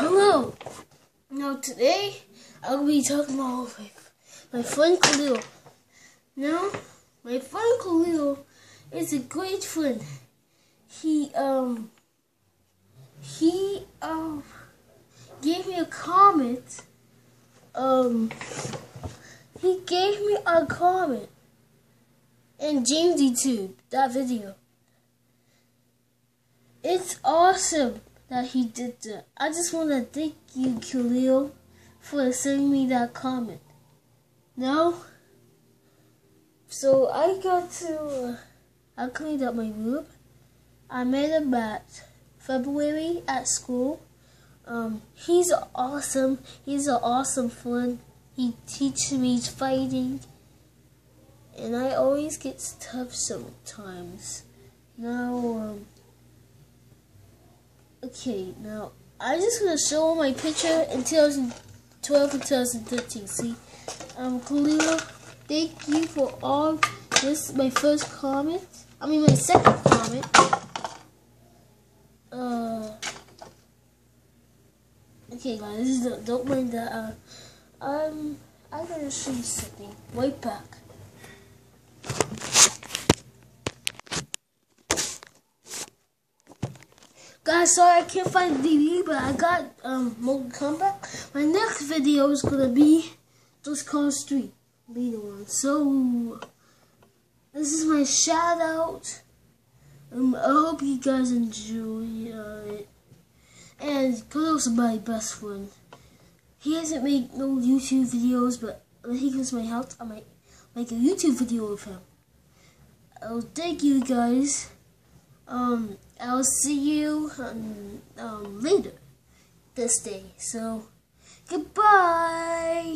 Hello. Now today I'll be talking about my, my friend Kahlil. Now, my friend Kahlil is a great friend. He um he um gave me a comment. Um he gave me a comment in James YouTube, that video. It's awesome that he did that. I just want to thank you, Kahlil, for sending me that comment. No? So I got to, uh, I cleaned up my room. I met him at February at school. Um, he's awesome. He's an awesome friend. He teaches me fighting. And I always get tough sometimes. Now, um, Okay, now I'm just gonna show my picture in 2012 and 2013. See, um, Kahlil, thank you for all this. My first comment. I mean, my second comment. Uh, okay, guys, don't mind that. Uh, um, I'm gonna show you something. Right back. Guys, sorry I can't find the DVD, but I got um Mortal Kombat. My next video is gonna be Just Cause 3. Be the one. So this is my shout out. Um, I hope you guys enjoy uh, it. And is my best friend. He hasn't made no YouTube videos, but when he to my house, I might make a YouTube video with him. Oh, thank you guys. Um, I'll see you um, um, later this day. So, goodbye.